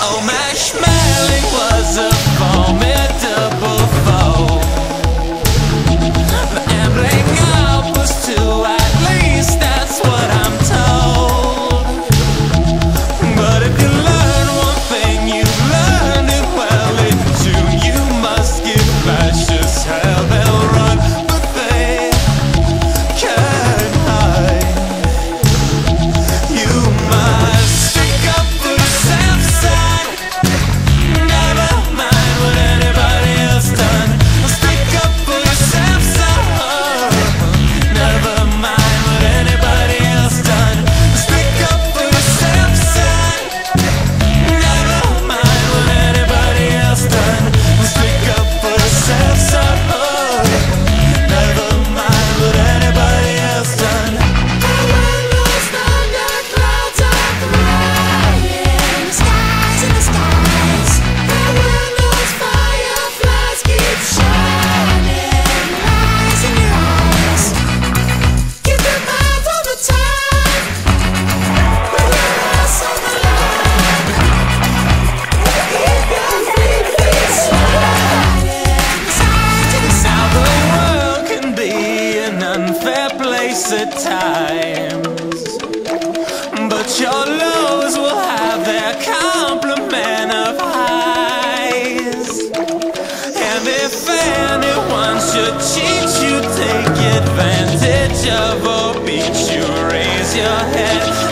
Oh, mash, mash. At times. But your lows will have their complement of highs. And if anyone should cheat you, take advantage of or beat you, raise your head.